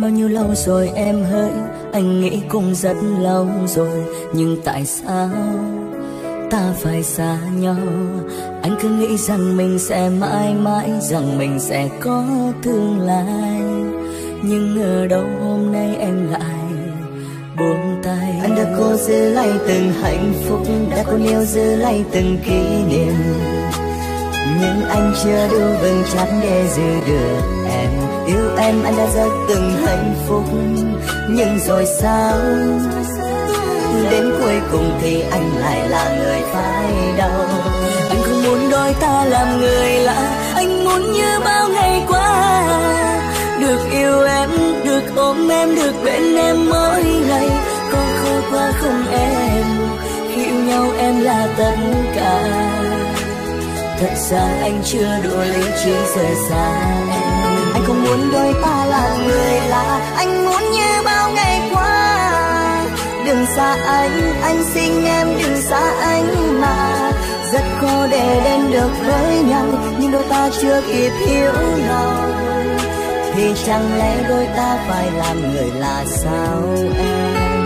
bao nhiêu lâu rồi em hỡi? Anh nghĩ cũng rất lâu rồi, nhưng tại sao ta phải xa nhau? Anh cứ nghĩ rằng mình sẽ mãi mãi, rằng mình sẽ có tương lai. Nhưng ở đâu hôm nay em lại buông tay? Anh đã cố giữ lại từng hạnh phúc, đã cố níu giữ lại từng kỷ niệm nhưng anh chưa đủ vững chắc để giữ được em. Yêu em, anh đã rất từng hạnh phúc. Nhưng rồi sao? Đến cuối cùng thì anh lại là người phải đau. Anh không muốn đôi ta làm người lạ. Anh muốn như bao ngày qua. Được yêu em, được ôm em, được bên em mỗi ngày. Có khó qua không em. Khi yêu nhau em là tất cả thật ra anh chưa đủ lý trí rời xa em. Anh không muốn đôi ta là người lạ? Anh muốn như bao ngày qua? Đừng xa anh anh xin em đừng xa anh mà. Rất khó để đến được với nhau, nhưng đôi ta chưa kịp hiểu nhau. Thì chẳng lẽ đôi ta phải làm người là sao em?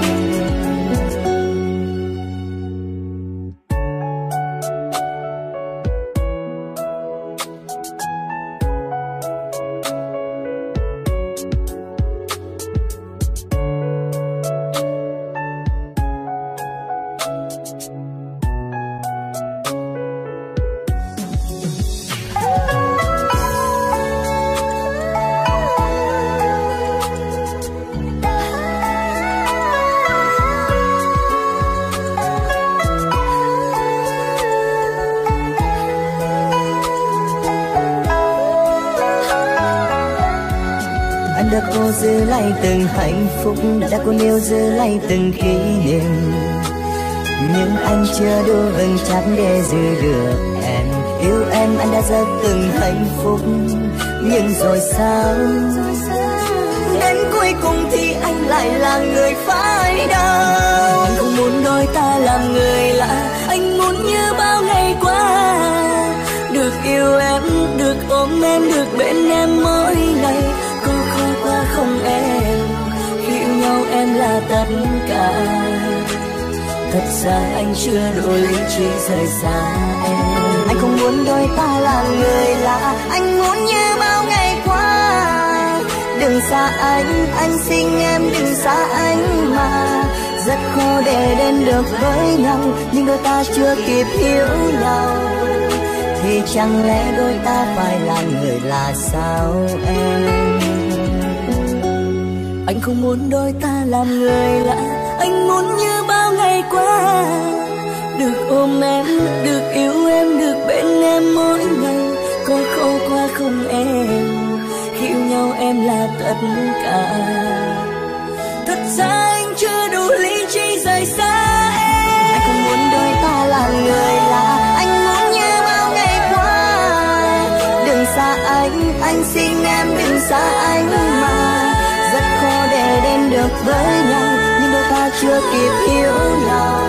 Đã cố giữ lại từng hạnh phúc, đã cố níu giữ lại từng kỷ niệm. Nhưng anh chưa đủ vững chắc để giữ được em. Yêu em, anh đã rất từng hạnh phúc. Nhưng rồi sao? Đến cuối cùng thì anh lại là người phải đau tất cả. Thật ra anh chưa đủ lý trí rời xa em. Anh không muốn đôi ta là người lạ. Anh muốn như bao ngày qua. Đừng xa anh anh xin em đừng xa anh mà. Rất khó để đến được với nhau, nhưng đôi ta chưa kịp hiểu nhau. Thì chẳng lẽ đôi ta phải là người là sao em? Anh không muốn đôi ta làm người lạ. Anh muốn như bao ngày qua. Được ôm em, được yêu em, được bên em mỗi ngày. Có khâu qua không em, hiểu nhau em là tất cả. Thật ra anh chưa đủ lý trí rời xa em. Anh không muốn đôi ta làm người lạ. Anh muốn như bao ngày qua. Đừng xa anh anh xin em đừng xa anh mà rất khó để đến được với nhau, nhưng đôi ta chưa kịp hiểu nhau.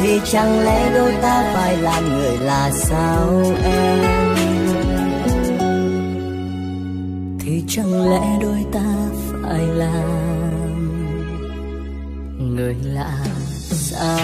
Thì chẳng lẽ đôi ta phải làm người là sao em? Thì chẳng lẽ đôi ta phải làm người là sao?